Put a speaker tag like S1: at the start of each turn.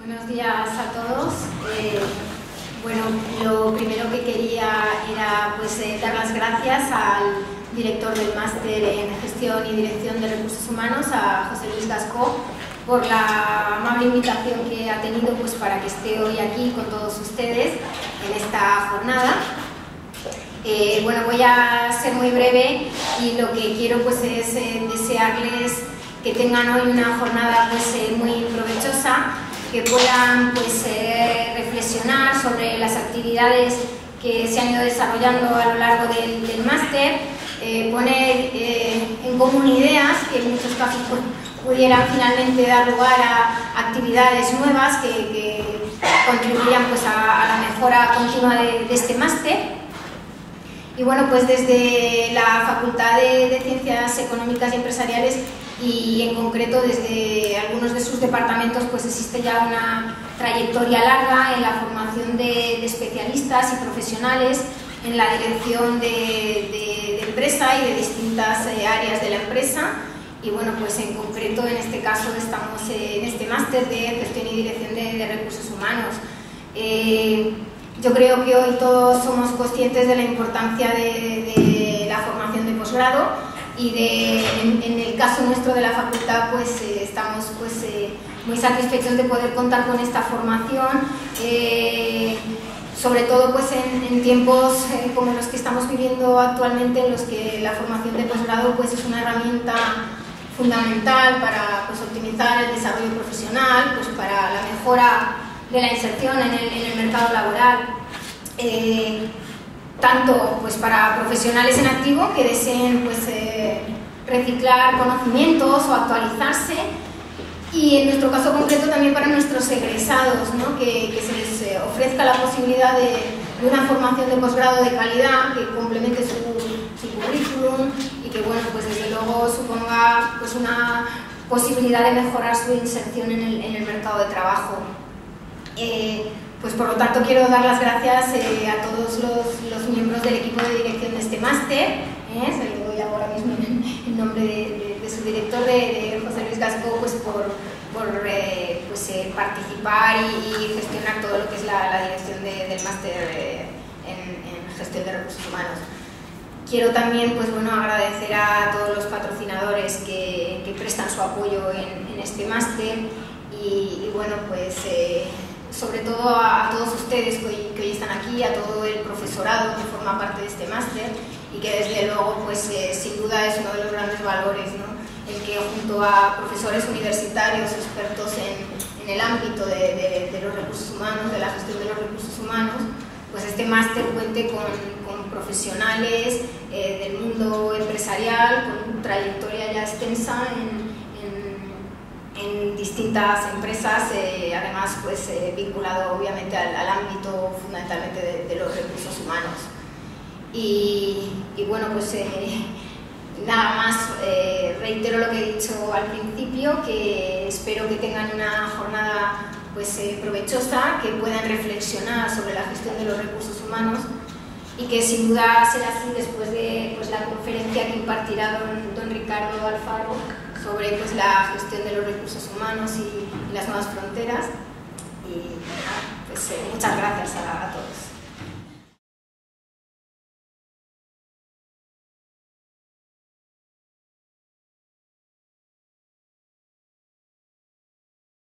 S1: Buenos días a todos. Eh, bueno, lo primero que quería era pues, eh, dar las gracias al director del máster en Gestión y Dirección de Recursos Humanos, a José Luis Gascó, por la amable invitación que ha tenido pues, para que esté hoy aquí con todos ustedes en esta jornada. Eh, bueno, voy a ser muy breve y lo que quiero pues, es desearles que tengan hoy una jornada pues, muy provechosa que puedan pues, eh, reflexionar sobre las actividades que se han ido desarrollando a lo largo del, máster, eh, poner eh, en común ideas que en muchos casos pues, pudieran finalmente dar lugar a actividades nuevas que, contribuyan pues, a, la mejora continua de, este máster. Y bueno, pues desde la Facultad de Ciencias Económicas y Empresariales y en concreto desde algunos de sus departamentos pues existe ya una trayectoria larga en la formación de, especialistas y profesionales en la dirección de, empresa y de distintas eh, áreas de la empresa. Y bueno pues en concreto en este caso estamos en este máster de gestión y dirección de, recursos humanos. Eh, yo creo que hoy todos somos conscientes de la importancia de la formación de posgrado y de, en, el caso nuestro de la facultad pues eh, estamos pues eh, muy satisfechos de poder contar con esta formación eh, sobre todo pues en, tiempos como los que estamos viviendo actualmente en los que la formación de posgrado pues es una herramienta fundamental para pues, optimizar el desarrollo profesional pues para la mejora de la inserción en el, en el mercado laboral tanto pues, para profesionales en activo que deseen pues, eh, reciclar conocimientos o actualizarse y en nuestro caso concreto también para nuestros egresados, ¿no? que, se les eh, ofrezca la posibilidad de, una formación de posgrado de calidad que complemente su, currículum y que bueno, pues desde luego suponga pues, una posibilidad de mejorar su inserción en el, en el mercado de trabajo. Eh, pues por lo tanto quiero dar las gracias eh, a todos los, miembros del equipo de dirección de este máster, ¿eh? se ahora mismo en, nombre de, su director, de, José Luis Gasco, pues por, eh, pues, participar y, gestionar todo lo que es la, dirección del máster en, gestión de recursos humanos. Quiero también pues, bueno, agradecer a todos los patrocinadores que, prestan su apoyo en, este máster y, bueno, pues sobre todo a, todos ustedes que hoy, están aquí, a todo el profesorado que forma parte de este máster y que desde luego, pues eh, sin duda es uno de los grandes valores, el que junto a profesores universitarios expertos en, el ámbito de, los recursos humanos, de la gestión de los recursos humanos, pues este máster cuente con, profesionales eh, del mundo empresarial, con trayectoria ya extensa en, en distintas empresas, eh, además pues eh, vinculado obviamente al, ámbito fundamentalmente de, los recursos humanos. Y, bueno, pues eh, nada más reitero lo que he dicho al principio, que espero que tengan una jornada pues provechosa, que puedan reflexionar sobre la gestión de los recursos humanos y que sin duda será así después de pues, la conferencia que impartirá don, don Ricardo Alfaro sobre pues, la gestión de los recursos humanos y, las nuevas fronteras. Y pues, eh, muchas gracias a todos.